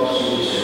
Senhor.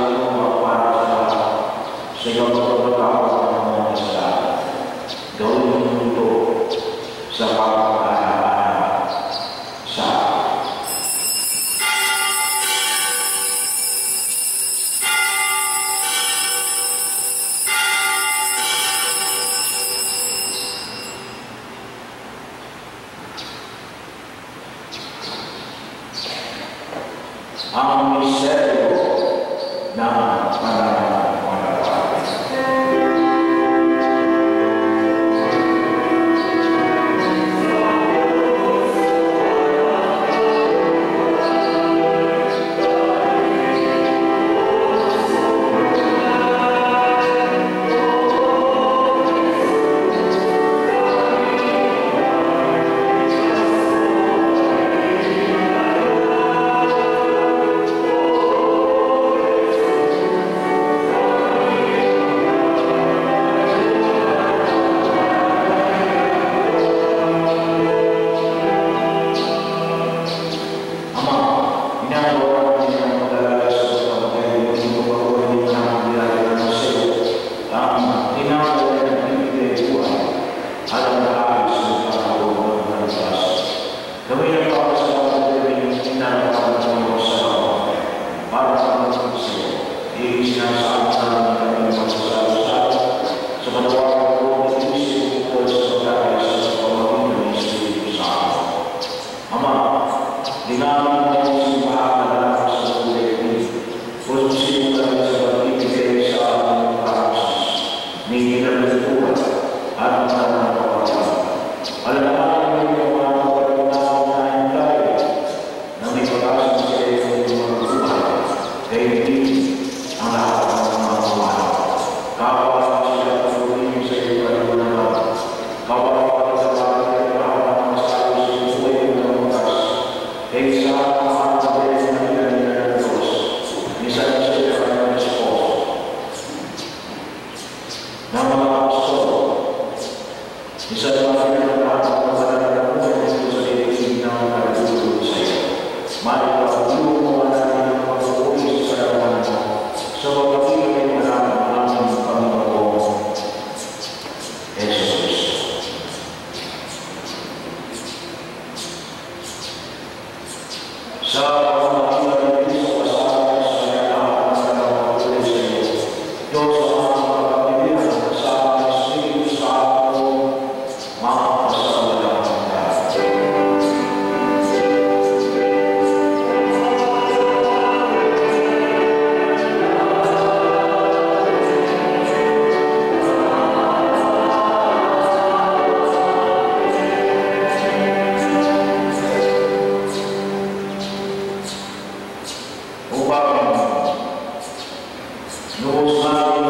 一共的 شهر رمضان Rosemary.